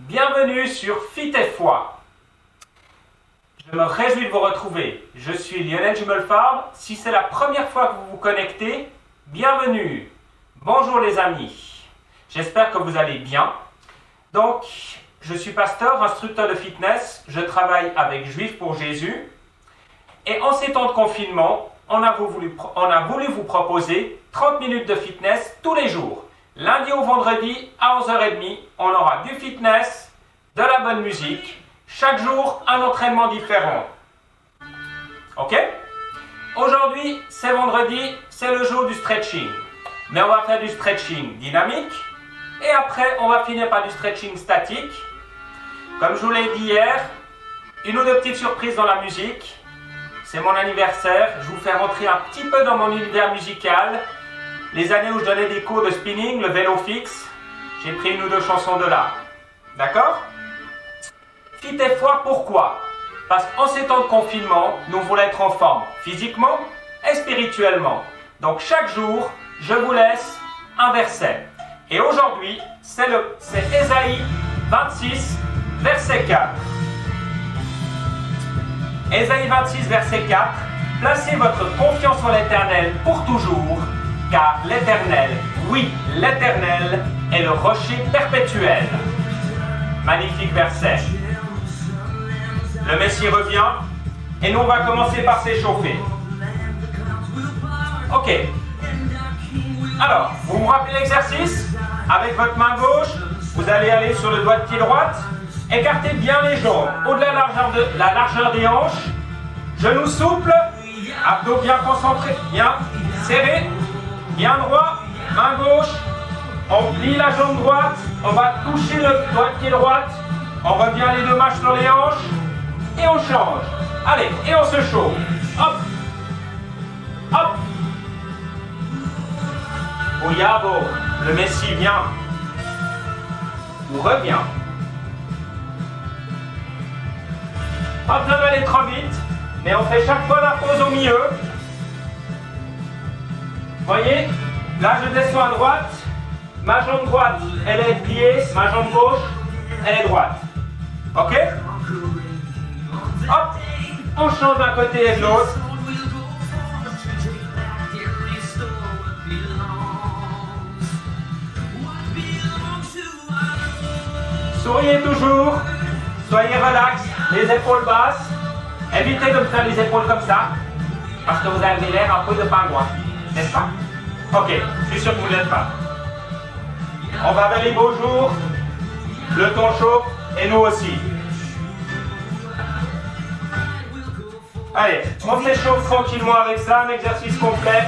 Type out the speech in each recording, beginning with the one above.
Bienvenue sur Fit et Foi. Je me réjouis de vous retrouver. Je suis Lionel Jumelfarb. Si c'est la première fois que vous vous connectez, bienvenue. Bonjour les amis. J'espère que vous allez bien. Donc, je suis pasteur, instructeur de fitness. Je travaille avec Juifs pour Jésus. Et en ces temps de confinement, on a voulu vous proposer 30 minutes de fitness tous les jours. Lundi au vendredi à 11h30, on aura du fitness, de la bonne musique, chaque jour un entraînement différent. Ok? Aujourd'hui, c'est vendredi, c'est le jour du stretching. Mais on va faire du stretching dynamique et après, on va finir par du stretching statique. Comme je vous l'ai dit hier, une ou deux petites surprises dans la musique. C'est mon anniversaire, je vous fais rentrer un petit peu dans mon univers musical les années où je donnais des cours de spinning, le vélo fixe, j'ai pris une ou deux chansons de là. D'accord? Fit foi, pourquoi? Parce qu'en ces temps de confinement, nous voulons être en forme physiquement et spirituellement. Donc chaque jour, je vous laisse un verset. Et aujourd'hui, c'est Ésaïe 26, verset 4. Ésaïe 26, verset 4. Placez votre confiance en l'Éternel pour toujours car l'Éternel, oui, l'Éternel est le rocher perpétuel. Magnifique verset. Le Messie revient et nous on va commencer par s'échauffer. Ok. Alors, vous vous rappelez l'exercice? Avec votre main gauche, vous allez aller sur le doigt de pied droite. Écartez bien les jambes au-delà de la largeur, de, la largeur des hanches. Genoux souples, abdos bien concentrés, bien serrés. Bien droit, main gauche, on plie la jambe droite, on va toucher le doigt de pied droite, on revient les deux mâches dans les hanches, et on change. Allez, et on se chauffe. Hop, hop. Oyabo, le Messie vient, ou revient. Pas besoin d'aller trop vite, mais on fait chaque fois la pause au milieu. Voyez Là, je descends à droite. Ma jambe droite, elle est pliée. Ma jambe gauche, elle est droite. Ok? Hop On change d'un côté et de l'autre. Souriez toujours. Soyez relax. Les épaules basses. Évitez de me faire les épaules comme ça. Parce que vous avez l'air un peu de pingouin. N'est-ce pas? Ok, je suis sûr que vous n'êtes pas. On va vers les le temps chauffe et nous aussi. Allez, on s'échauffe tranquillement avec ça, un exercice complet.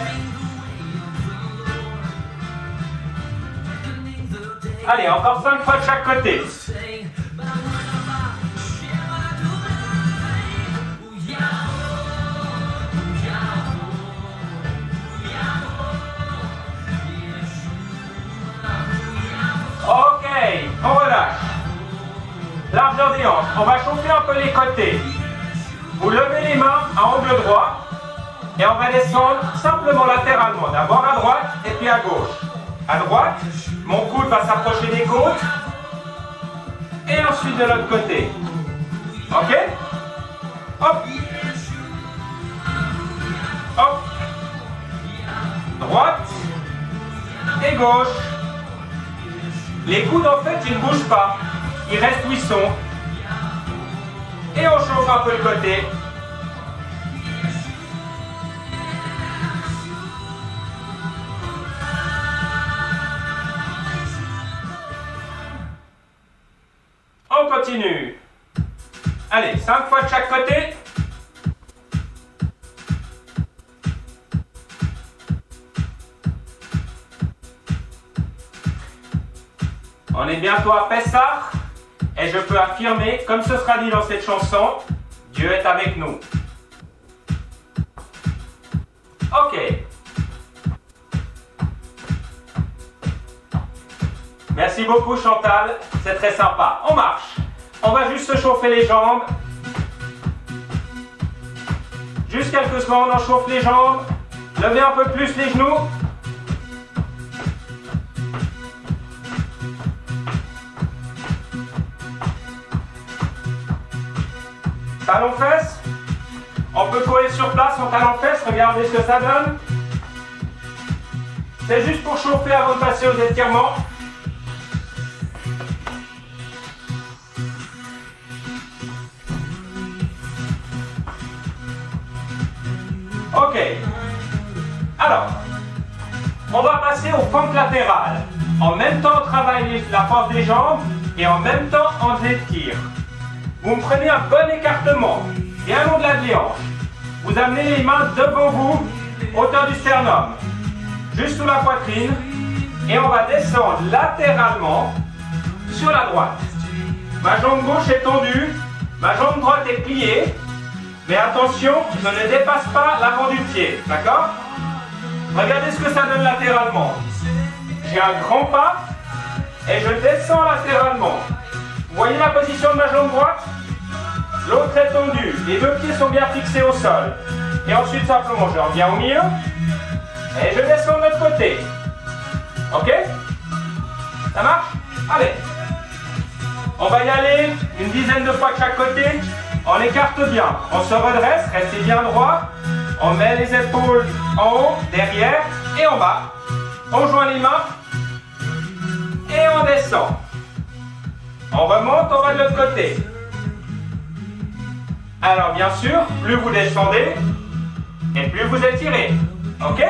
Allez, encore 5 fois de chaque côté. On relâche. Largeur des hanches. On va chauffer un peu les côtés. Vous levez les mains à angle droit et on va descendre simplement latéralement. D'abord à droite et puis à gauche. À droite, mon coude va s'approcher des côtes et ensuite de l'autre côté. Ok? Hop Hop Droite et gauche. Les coudes, en fait, ils ne bougent pas. Ils restent où ils sont. Et on chauffe un peu le côté. On continue. Allez, 5 fois de bientôt à Pessah et je peux affirmer, comme ce sera dit dans cette chanson, Dieu est avec nous. Ok. Merci beaucoup Chantal, c'est très sympa. On marche. On va juste se chauffer les jambes. Juste quelques secondes, on chauffe les jambes. Levez un peu plus les genoux. Talon-fesse. On peut courir sur place en talon-fesse. Regardez ce que ça donne. C'est juste pour chauffer avant de passer aux étirements. Ok. Alors, on va passer aux fentes latérales. En même temps, on travaille la force des jambes et en même temps, on étire. Vous me prenez un bon écartement, bien long de la déhanche. Vous amenez les mains devant vous, hauteur du sternum, juste sous la poitrine, et on va descendre latéralement sur la droite. Ma jambe gauche est tendue, ma jambe droite est pliée, mais attention, je ne dépasse pas l'avant du pied, d'accord? Regardez ce que ça donne latéralement. J'ai un grand pas et je descends latéralement. Vous voyez la position de ma jambe droite? L'autre est tendue, les deux pieds sont bien fixés au sol. Et ensuite simplement je reviens au milieu et je descends de l'autre côté. Ok? Ça marche? Allez. On va y aller une dizaine de fois de chaque côté. On écarte bien. On se redresse, restez bien droit. On met les épaules en haut, derrière et en bas. On joint les mains et on descend. On remonte, on va de l'autre côté. Alors bien sûr, plus vous descendez et plus vous étirez. Ok?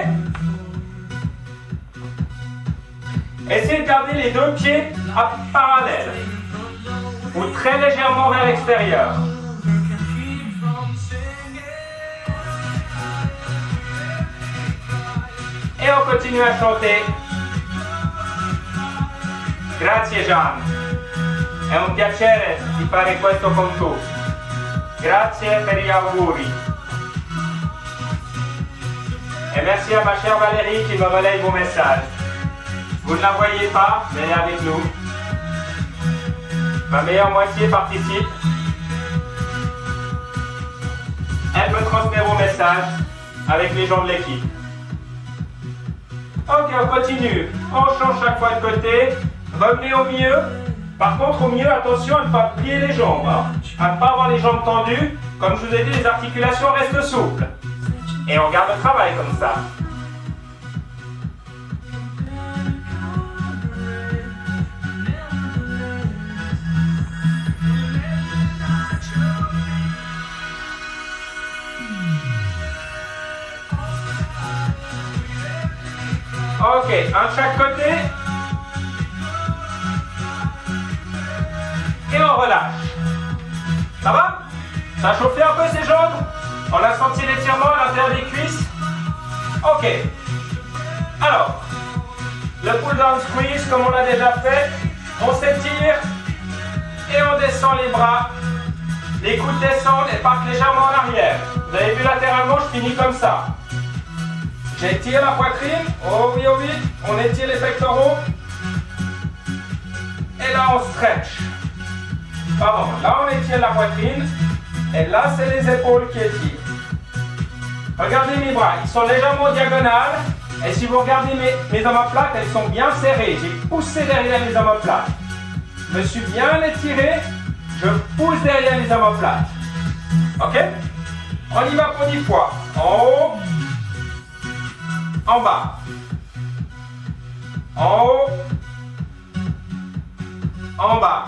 Essayez de garder les deux pieds à parallèle ou très légèrement vers l'extérieur. Et on continue à chanter. Grazie Jean. È un piacere di fare questo con. Grazie per gli auguri. Et merci à ma chère Valérie qui me relaye vos messages. Vous ne la voyez pas, mais elle est avec nous. Ma meilleure moitié participe. Elle me transmet vos messages avec les gens de l'équipe. Ok, on continue. On change chaque fois de côté. Revenez au milieu. Par contre, au milieu, attention à ne pas plier les jambes. Hein. À ne pas avoir les jambes tendues. Comme je vous ai dit, les articulations restent souples. Et on garde le travail comme ça. Ok, un de chaque côté. Ça va Ça a chauffé un peu ces jambes On a senti l'étirement à l'intérieur des cuisses Ok. Alors, le pull down squeeze comme on l'a déjà fait. On s'étire et on descend les bras. Les coudes descendent et partent légèrement en arrière. Vous avez vu latéralement, je finis comme ça. J'étire la poitrine. Oh oui, oh oui. On étire les pectoraux. Et là, on stretch. Pardon. Là, on étire la poitrine. Et là, c'est les épaules qui étirent. Regardez mes bras. Ils sont légèrement diagonales. Et si vous regardez mes, mes omoplates, elles sont bien serrées. J'ai poussé derrière les omoplates. Je me suis bien étiré. Je pousse derrière les omoplates. OK? On y va pour 10 fois. En haut en bas, en haut, en bas.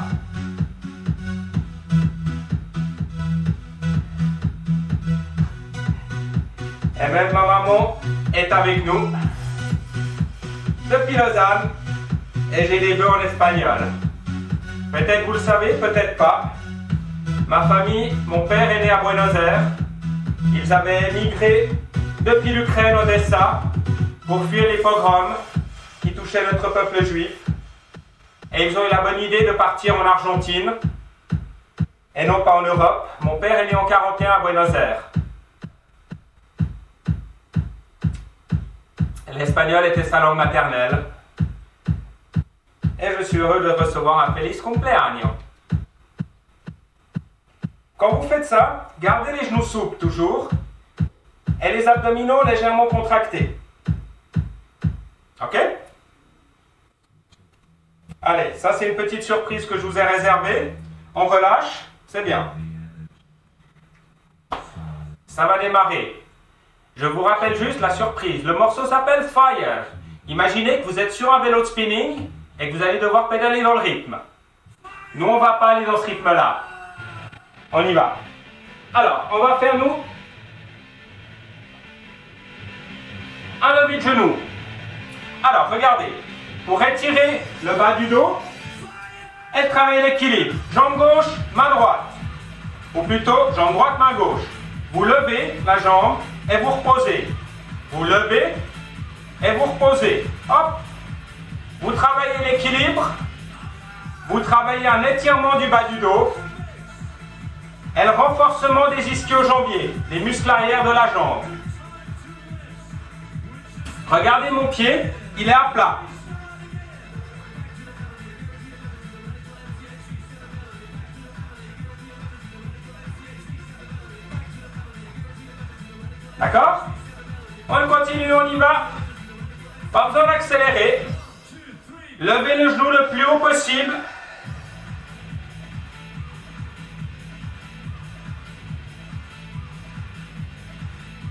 Et même ma maman est avec nous depuis Lausanne et j'ai des vœux en espagnol. Peut-être vous le savez, peut-être pas. Ma famille, mon père est né à Buenos Aires. Ils avaient émigré depuis l'Ukraine, Odessa, pour fuir les pogroms qui touchaient notre peuple juif. Et ils ont eu la bonne idée de partir en Argentine et non pas en Europe. Mon père est né en 41 à Buenos Aires. L'espagnol était sa langue maternelle. Et je suis heureux de recevoir un feliz cumpleaños. Quand vous faites ça, gardez les genoux souples toujours et les abdominaux légèrement contractés. Ok? Allez, ça c'est une petite surprise que je vous ai réservée. On relâche, c'est bien. ça va démarrer. Je vous rappelle juste la surprise. Le morceau s'appelle Fire. Imaginez que vous êtes sur un vélo de spinning et que vous allez devoir pédaler dans le rythme. Nous, on va pas aller dans ce rythme-là. On y va. Alors, on va faire nous un lever de genou. Alors, regardez. Pour étirer le bas du dos et travailler l'équilibre. Jambe gauche, main droite. Ou plutôt, jambe droite, main gauche. Vous levez la jambe et vous reposez. Vous levez et vous reposez. Hop. Vous travaillez l'équilibre. Vous travaillez un étirement du bas du dos et le renforcement des ischio-jambiers, les muscles arrière de la jambe. Regardez mon pied, il est à plat. D'accord On continue, on y va. Pas besoin d'accélérer. Levez le genou le plus haut possible.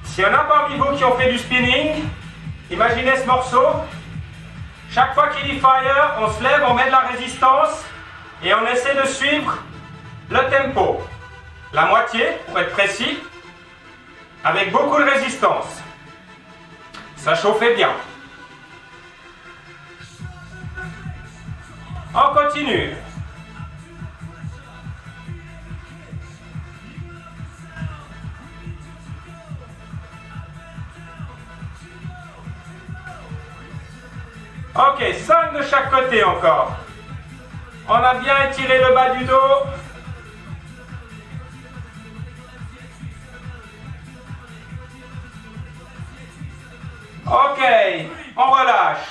S'il y en a parmi vous qui ont fait du spinning, imaginez ce morceau. Chaque fois qu'il dit fire, on se lève, on met de la résistance et on essaie de suivre le tempo. La moitié, pour être précis, avec beaucoup de résistance. Ça chauffait bien. On continue. Ok, 5 de chaque côté encore. On a bien étiré le bas du dos. Ok, on relâche.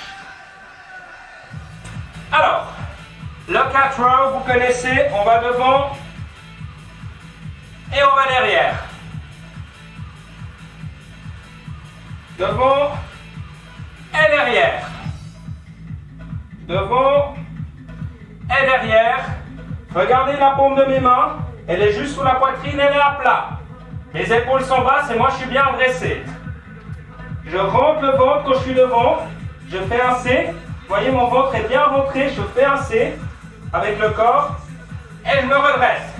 Alors, le 4 row, vous connaissez, on va devant et on va derrière. Devant et derrière. Devant et derrière. Regardez la paume de mes mains. Elle est juste sous la poitrine, elle est à plat. Mes épaules sont basses et moi je suis bien dressé. Je rentre le ventre quand je suis devant. Je fais un C. Vous voyez, mon ventre est bien rentré. Je fais un C avec le corps. Et je me redresse.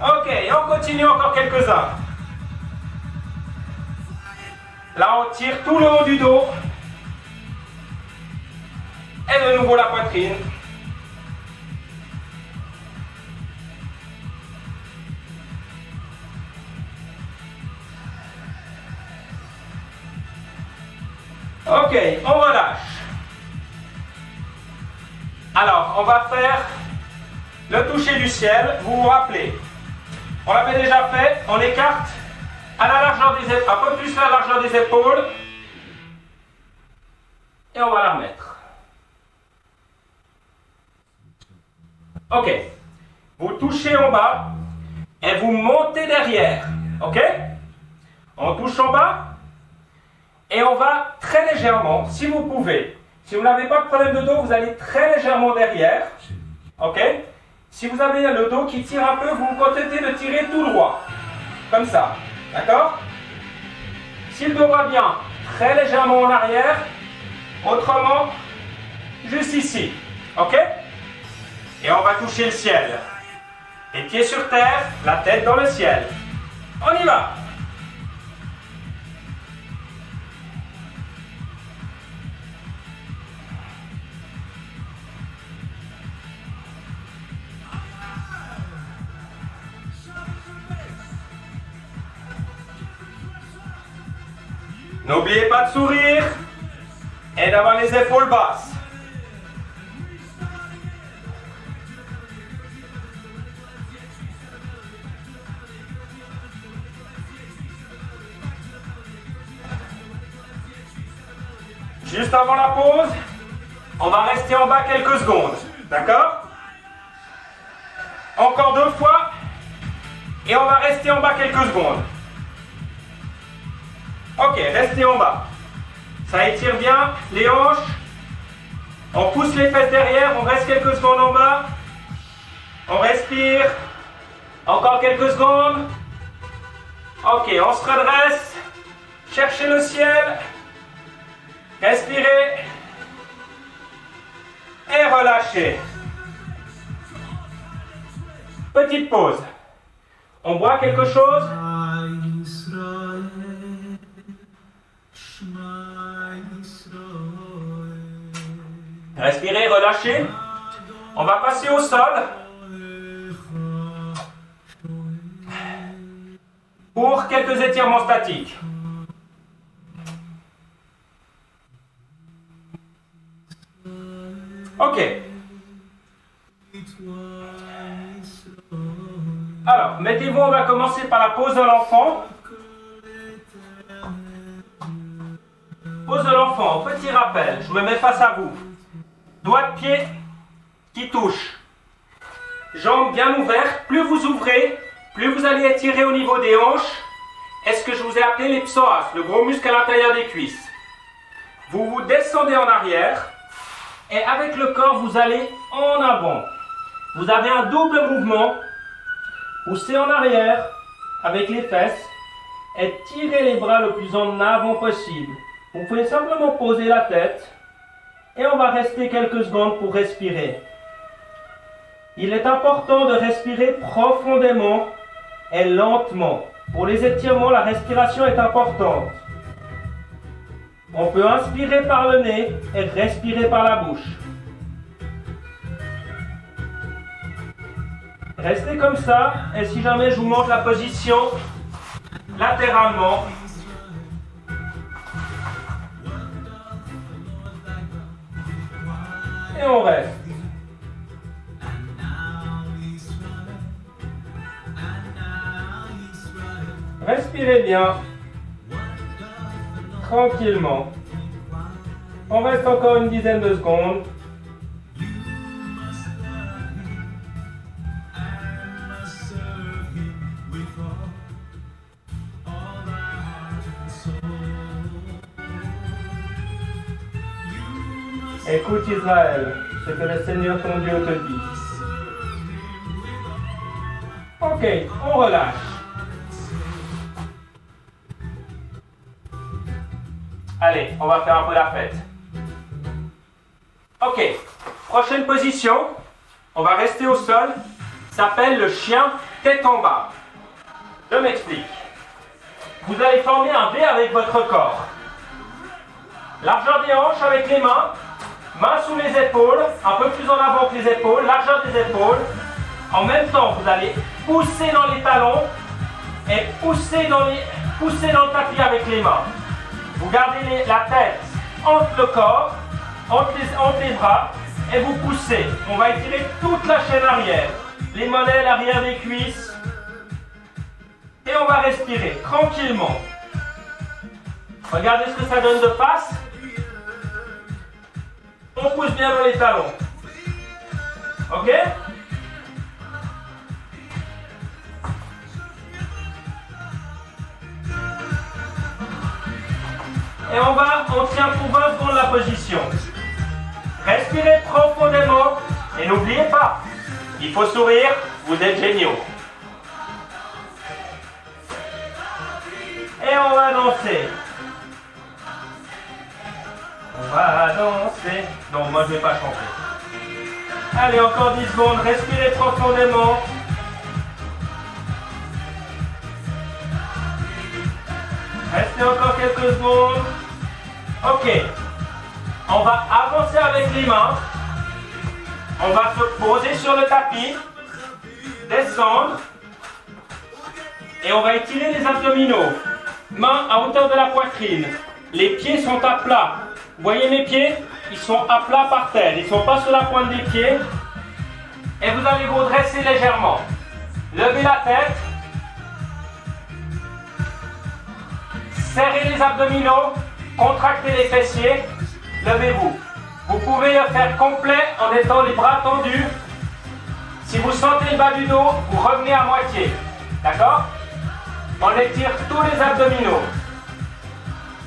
Ok, on continue encore quelques-uns. Là, on tire tout le haut du dos. Et de nouveau la poitrine. Ok, on relâche. Alors, on va faire le toucher du ciel. Vous vous rappelez, on l'avait déjà fait, on écarte à la largeur des un peu plus la largeur des épaules. Et on va la remettre. Ok. Vous touchez en bas et vous montez derrière. Ok On touche en bas et on va très légèrement, si vous pouvez. Si vous n'avez pas de problème de dos, vous allez très légèrement derrière. Ok? Si vous avez le dos qui tire un peu, vous vous contentez de tirer tout droit. Comme ça. D'accord? Si le dos va bien, très légèrement en arrière. Autrement, juste ici. Ok? Et on va toucher le ciel. Les pieds sur terre, la tête dans le ciel. On y va N'oubliez pas de sourire et d'avoir les épaules basses. Juste avant la pause, on va rester en bas quelques secondes. D'accord? Encore deux fois. Et on va rester en bas quelques secondes. Restez en bas. Ça étire bien les hanches. On pousse les fesses derrière, on reste quelques secondes en bas. On respire. Encore quelques secondes. Ok, on se redresse. Cherchez le ciel. Respirez. Et relâchez. Petite pause. On boit quelque chose Respirez, relâchez. On va passer au sol. Pour quelques étirements statiques. Ok. Alors, mettez-vous, on va commencer par la pose de l'enfant. Pose de l'enfant, petit rappel, je me mets face à vous. Doigt de pied qui touche. Jambes bien ouvertes. Plus vous ouvrez, plus vous allez étirer au niveau des hanches. Est-ce que je vous ai appelé les psoas, le gros muscle à l'intérieur des cuisses? Vous vous descendez en arrière et avec le corps, vous allez en avant. Vous avez un double mouvement. Poussez en arrière avec les fesses et tirez les bras le plus en avant possible. Vous pouvez simplement poser la tête et on va rester quelques secondes pour respirer. Il est important de respirer profondément et lentement. Pour les étirements, la respiration est importante. On peut inspirer par le nez et respirer par la bouche. Restez comme ça et si jamais je vous montre la position latéralement, et on reste. Respirez bien. Tranquillement. On reste encore une dizaine de secondes. Écoute Israël, ce que le Seigneur ton Dieu te dit. Ok, on relâche. Allez, on va faire un peu la fête. Ok, prochaine position. On va rester au sol. S'appelle le chien tête en bas. Je m'explique. Vous allez former un V avec votre corps. Largeur des hanches avec les mains. Mains sous les épaules, un peu plus en avant que les épaules, largeur des épaules. En même temps, vous allez pousser dans les talons et pousser dans, les, pousser le tapis avec les mains. Vous gardez la tête entre le corps, entre les, entre les bras, et vous poussez. On va étirer toute la chaîne arrière. Les mollets, l'arrière des cuisses. Et on va respirer tranquillement. Regardez ce que ça donne de face. On pousse bien dans les talons. Ok? Et on va, on tient pour 20 secondes la position. Respirez profondément et n'oubliez pas, il faut sourire, vous êtes géniaux. Et on va danser. On va danser. Non, moi je vais pas chanter. Allez, encore 10 secondes. Respirez profondément. Restez encore quelques secondes. Ok. On va avancer avec les mains. On va se poser sur le tapis. Descendre. Et on va étirer les abdominaux. Mains à hauteur de la poitrine. Les pieds sont à plat. Vous voyez mes pieds Ils sont à plat par terre. Ils ne sont pas sur la pointe des pieds. Et vous allez vous dresser légèrement. Levez la tête. Serrez les abdominaux. Contractez les fessiers. Levez-vous. Vous pouvez le faire complet en étant les bras tendus. Si vous sentez le bas du dos, vous revenez à moitié. D'accord? On étire tous les abdominaux.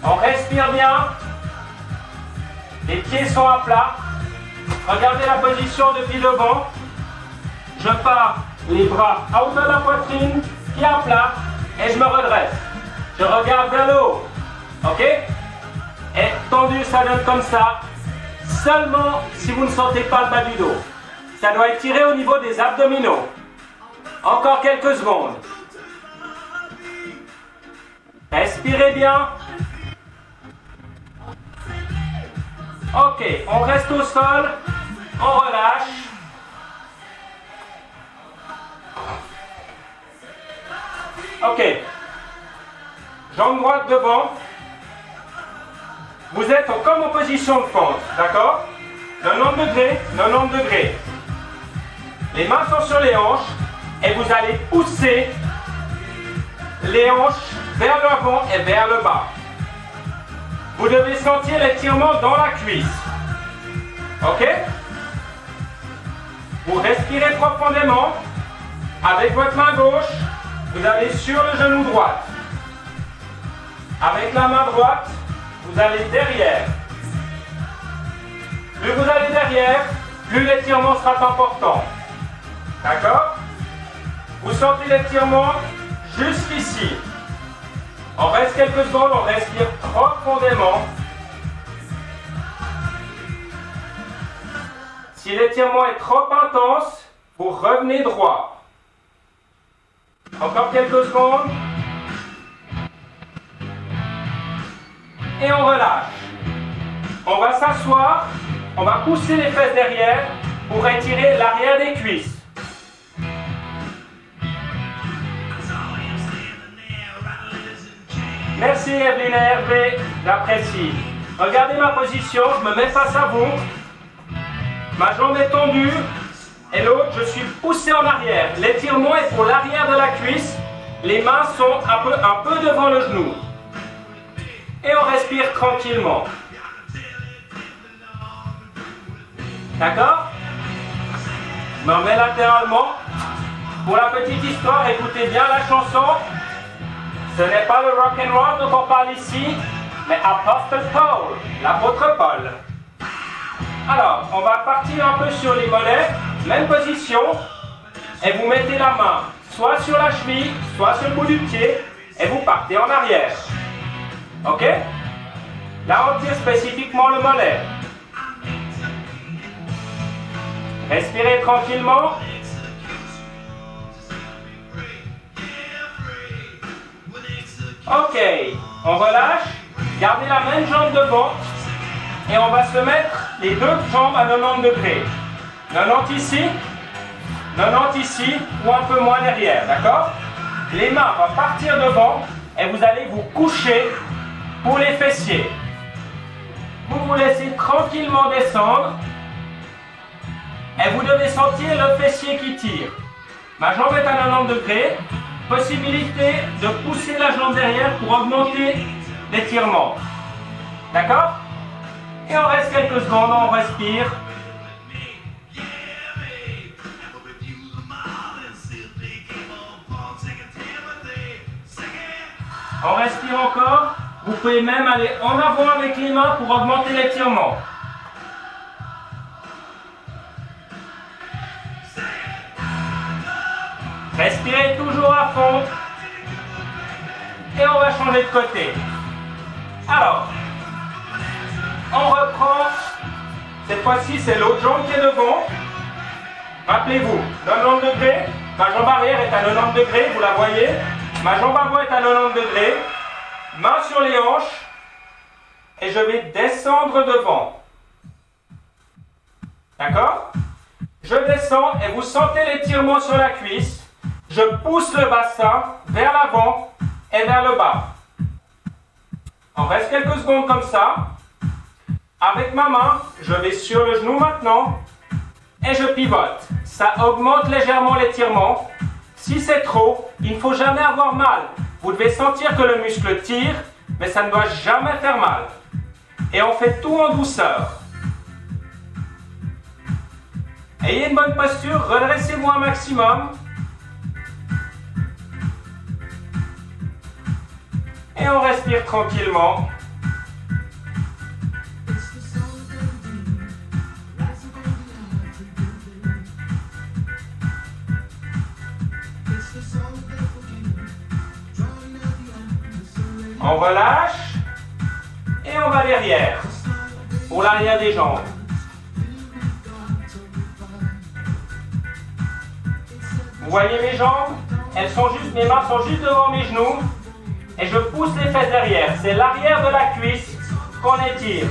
On respire bien. Les pieds sont à plat. Regardez la position depuis devant. Je pars les bras à hauteur de la poitrine, pieds à plat. Et je me redresse. Je regarde vers le haut. Ok? Et tendu, ça donne comme ça. Seulement si vous ne sentez pas le bas du dos. Ça doit être tiré au niveau des abdominaux. Encore quelques secondes. Respirez bien. Ok, on reste au sol, on relâche. Ok. Jambe droite devant. Vous êtes comme en position de fente, d'accord? 90 degrés, 90 degrés. Les mains sont sur les hanches et vous allez pousser les hanches vers l'avant et vers le bas. Vous devez sentir l'étirement dans la cuisse. Ok? Vous respirez profondément. Avec votre main gauche, vous allez sur le genou droit. Avec la main droite, vous allez derrière. Plus vous allez derrière, plus l'étirement sera important. D'accord? Vous sentez l'étirement jusqu'ici. On reste quelques secondes, on respire profondément. Si l'étirement est trop intense, vous revenez droit. Encore quelques secondes. Et on relâche. On va s'asseoir, on va pousser les fesses derrière pour étirer l'arrière des cuisses. Merci Evelyne et Hervé, j'apprécie. Regardez ma position, je me mets face à vous. Ma jambe est tendue et l'autre, je suis poussé en arrière. L'étirement est pour l'arrière de la cuisse. Les mains sont un peu, un peu devant le genou. Et on respire tranquillement. D'accord? Je me remets latéralement. Pour la petite histoire, écoutez bien la chanson. Ce n'est pas le rock and roll dont on parle ici, mais Apostle Paul, l'apôtre Paul. Alors, on va partir un peu sur les mollets, même position, et vous mettez la main soit sur la cheville, soit sur le bout du pied, et vous partez en arrière. Ok? Là, on tire spécifiquement le mollet. Respirez tranquillement. Ok, on relâche, gardez la même jambe devant et on va se mettre les deux jambes à 90 degrés. 90 ici, 90 ici ou un peu moins derrière, d'accord? Les mains vont partir devant et vous allez vous coucher pour les fessiers. Vous vous laissez tranquillement descendre et vous devez sentir le fessier qui tire. Ma jambe est à 90 degrés, possibilité de pousser la jambe derrière pour augmenter l'étirement. D'accord? Et on reste quelques secondes, on respire. On respire encore. Vous pouvez même aller en avant avec les mains pour augmenter l'étirement. Toujours à fond. Et on va changer de côté. Alors, on reprend. Cette fois-ci, c'est l'autre jambe qui est devant. Rappelez-vous, 90 degrés. Ma jambe arrière est à 90 degrés, vous la voyez. Ma jambe avant est à 90 degrés. Main sur les hanches. Et je vais descendre devant. D'accord? Je descends et vous sentez l'étirement sur la cuisse. Je pousse le bassin vers l'avant et vers le bas. On reste quelques secondes comme ça. Avec ma main, je vais sur le genou maintenant et je pivote. Ça augmente légèrement l'étirement. Si c'est trop, il ne faut jamais avoir mal. Vous devez sentir que le muscle tire, mais ça ne doit jamais faire mal. Et on fait tout en douceur. Ayez une bonne posture, redressez-vous un maximum. Et on respire tranquillement. On relâche. Et on va derrière. Pour l'arrière des jambes. Vous voyez mes jambes? Elles sont juste, mes mains sont juste devant mes genoux. Et je pousse les fesses derrière. C'est l'arrière de la cuisse qu'on étire.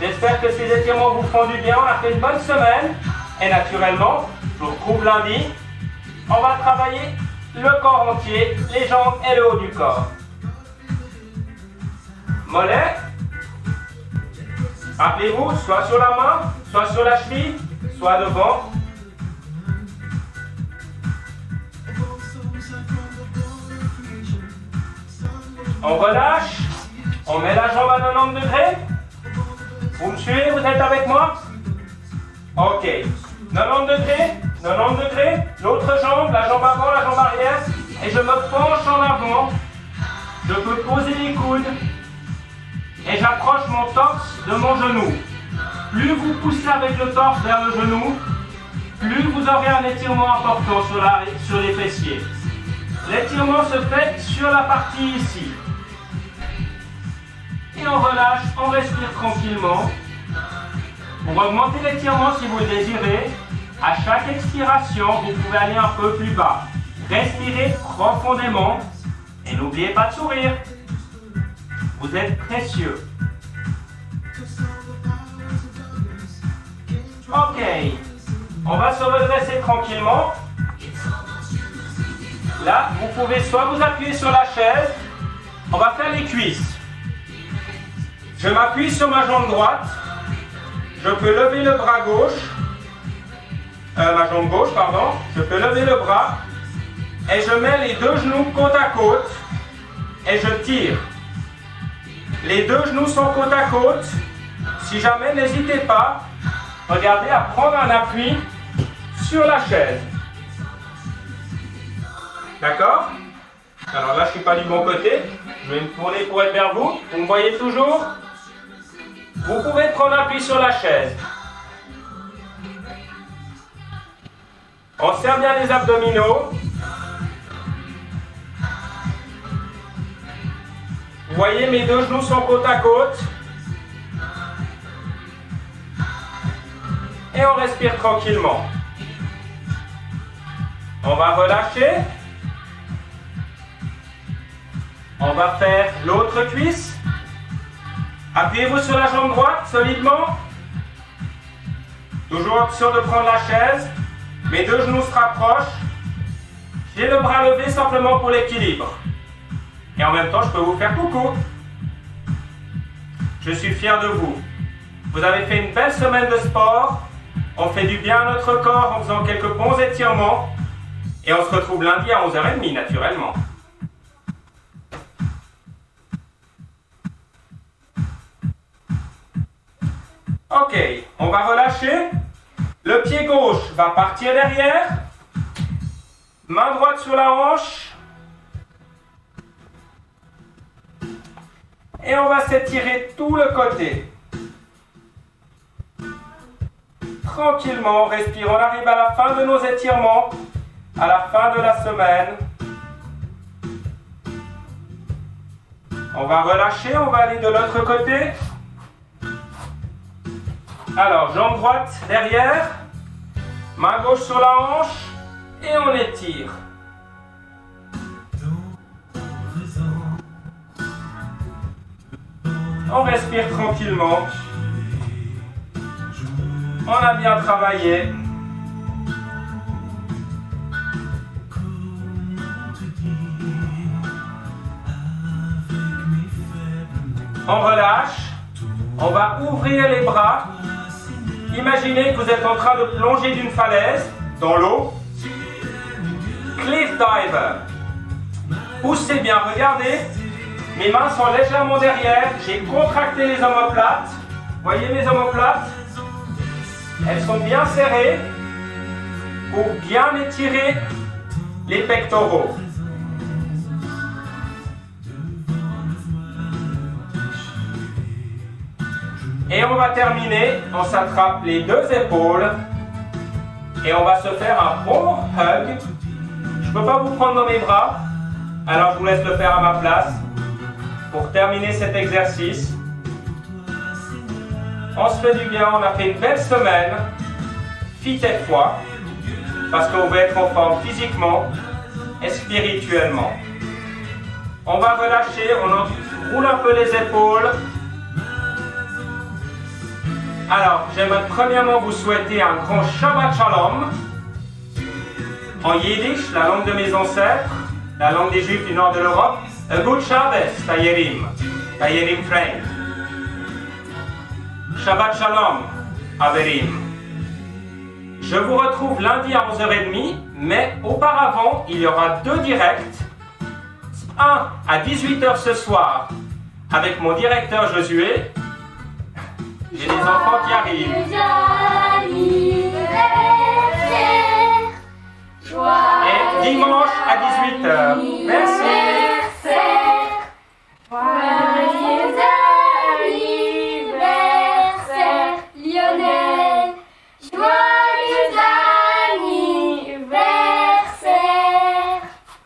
J'espère que ces étirements vous font du bien. On a fait une bonne semaine. Et naturellement, je vous retrouve lundi. On va travailler le corps entier, les jambes et le haut du corps. Mollet. Rappelez-vous, soit sur la main, soit sur la cheville, soit devant. On relâche. On met la jambe à 90 degrés. Vous me suivez Vous êtes avec moi? Ok. 90 degrés. 90 degrés. L'autre jambe, la jambe avant, la jambe arrière. Et je me penche en avant. Je peux poser les coudes. Et j'approche mon torse de mon genou. Plus vous poussez avec le torse vers le genou, plus vous aurez un étirement important sur, la, sur les fessiers. L'étirement se fait sur la partie ici et on relâche, on respire tranquillement. Pour augmenter l'étirement si vous le désirez, à chaque expiration, vous pouvez aller un peu plus bas. Respirez profondément et n'oubliez pas de sourire. Vous êtes précieux. Ok, on va se redresser tranquillement. Là, vous pouvez soit vous appuyer sur la chaise, on va faire les cuisses. Je m'appuie sur ma jambe droite. Je peux lever le bras gauche. Euh, ma jambe gauche, pardon. Je peux lever le bras. Et je mets les deux genoux côte à côte. Et je tire. Les deux genoux sont côte à côte. Si jamais, n'hésitez pas. Regardez à prendre un appui sur la chaise. D'accord? Alors là, je ne suis pas du bon côté. Je vais me tourner pour être vers vous. Vous me voyez toujours? Vous pouvez prendre appui sur la chaise. On serre bien les abdominaux. Vous voyez, mes deux genoux sont côte à côte. Et on respire tranquillement. On va relâcher. On va faire l'autre cuisse. Appuyez-vous sur la jambe droite solidement. Toujours option de prendre la chaise. Mes deux genoux se rapprochent. J'ai le bras levé simplement pour l'équilibre. Et en même temps, je peux vous faire coucou. Je suis fier de vous. Vous avez fait une belle semaine de sport. On fait du bien à notre corps en faisant quelques bons étirements. Et on se retrouve lundi à 11h30 naturellement. On va relâcher. Le pied gauche va partir derrière. Main droite sur la hanche. Et on va s'étirer tout le côté. Tranquillement, on respire. On arrive à la fin de nos étirements, à la fin de la semaine. On va relâcher, on va aller de l'autre côté. Alors, jambe droite derrière, main gauche sur la hanche et on étire. On respire tranquillement. On a bien travaillé. On relâche. On va ouvrir les bras Imaginez que vous êtes en train de plonger d'une falaise dans l'eau. Cliff diver. Poussez bien, regardez. Mes mains sont légèrement derrière. J'ai contracté les omoplates. Voyez mes omoplates? Elles sont bien serrées pour bien étirer les pectoraux. Et on va terminer, on s'attrape les deux épaules Et on va se faire un bon hug. Je ne peux pas vous prendre dans mes bras, alors je vous laisse le faire à ma place pour terminer cet exercice. On se fait du bien, on a fait une belle semaine. Fit et foi, parce qu'on veut être en forme physiquement et spirituellement. On va relâcher, on roule un peu les épaules. Alors, j'aimerais premièrement vous souhaiter un grand Shabbat Shalom. En yiddish, la langue de mes ancêtres, la langue des Juifs du nord de l'Europe. A good Shabbos, Tayerim, Tayerim friend. Shabbat Shalom, Averim. Je vous retrouve lundi à 11h30, mais auparavant, il y aura deux directs. Un à 18h ce soir avec mon directeur Josué. J'ai des enfants qui arrivent. Et dimanche à 18h. Merci.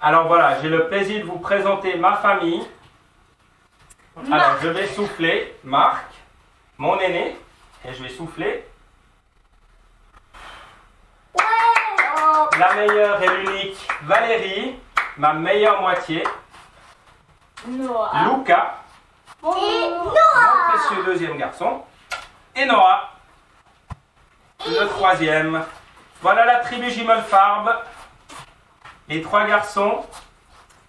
Alors voilà, j'ai le plaisir de vous présenter ma famille. Alors je vais souffler Marc, mon aîné, et je vais souffler. La meilleure et l'unique Valérie, ma meilleure moitié, Noah. Luca, mon précieux deuxième garçon, et Noah, le troisième. Voilà la tribu Gimmelfarb, les trois garçons,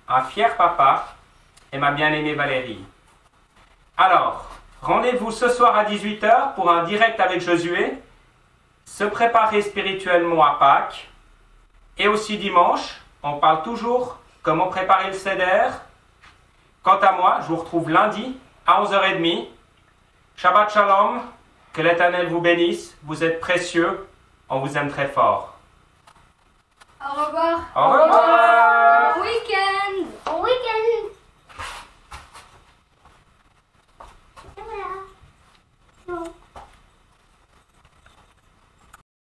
un fier papa et ma bien-aimée Valérie. Alors, rendez-vous ce soir à 18h pour un direct avec Josué, se préparer spirituellement à Pâques, et aussi dimanche, on parle toujours comment préparer le CEDER. Quant à moi, je vous retrouve lundi à 11h30. Shabbat Shalom, que l'Éternel vous bénisse, vous êtes précieux, on vous aime très fort. Au revoir. Au revoir